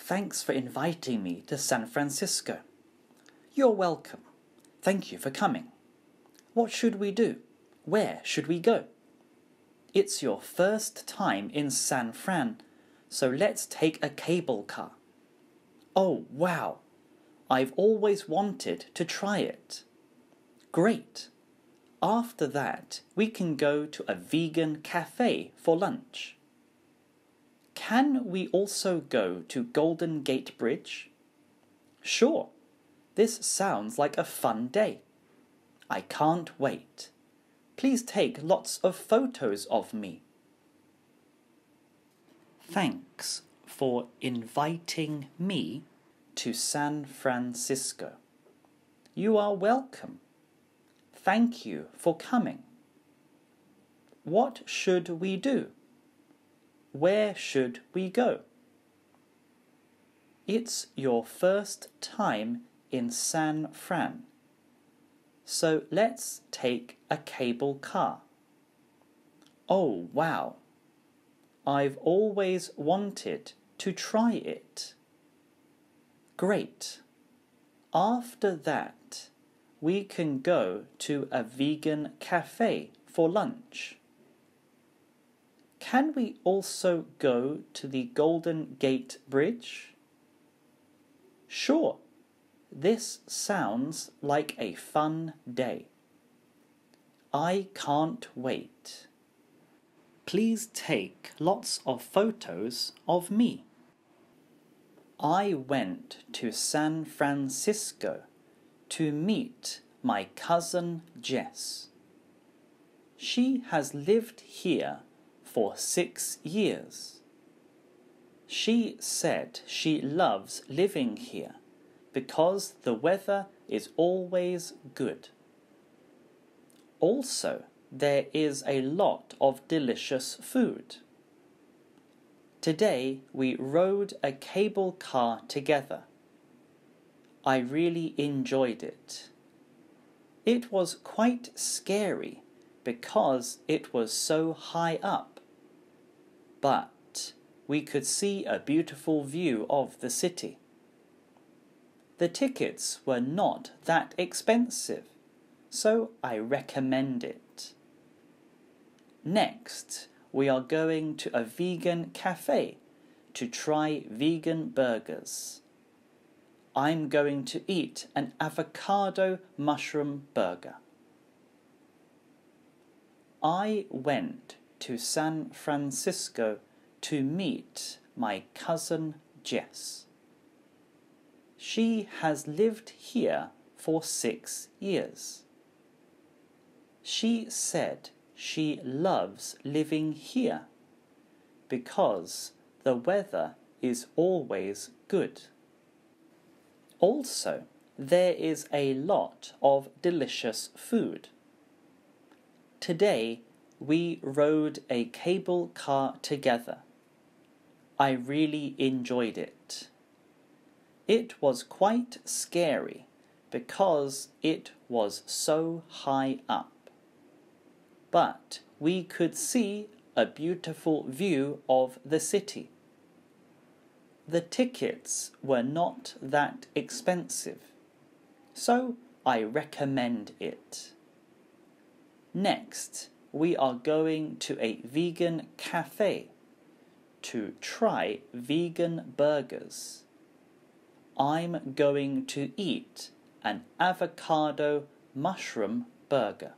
Thanks for inviting me to San Francisco. You're welcome. Thank you for coming. What should we do? Where should we go? It's your first time in San Fran, so let's take a cable car. Oh, wow! I've always wanted to try it. Great! After that, we can go to a vegan cafe for lunch. Can we also go to Golden Gate Bridge? Sure. This sounds like a fun day. I can't wait. Please take lots of photos of me. Thanks for inviting me to San Francisco. You are welcome. Thank you for coming. What should we do? Where should we go? It's your first time in San Fran. So let's take a cable car. Oh, wow. I've always wanted to try it. Great. After that, we can go to a vegan cafe for lunch. Can we also go to the Golden Gate Bridge? Sure. This sounds like a fun day. I can't wait. Please take lots of photos of me. I went to San Francisco to meet my cousin Jess. She has lived here for six years. She said she loves living here because the weather is always good. Also, there is a lot of delicious food. Today we rode a cable car together. I really enjoyed it. It was quite scary because it was so high up. But we could see a beautiful view of the city. The tickets were not that expensive, so I recommend it. Next, we are going to a vegan cafe to try vegan burgers. I'm going to eat an avocado mushroom burger. I went to San Francisco to meet my cousin Jess. She has lived here for six years. She said she loves living here because the weather is always good. Also, there is a lot of delicious food. Today, we rode a cable car together. I really enjoyed it. It was quite scary because it was so high up. But we could see a beautiful view of the city. The tickets were not that expensive, so I recommend it. Next, we are going to a vegan cafe to try vegan burgers. I'm going to eat an avocado mushroom burger.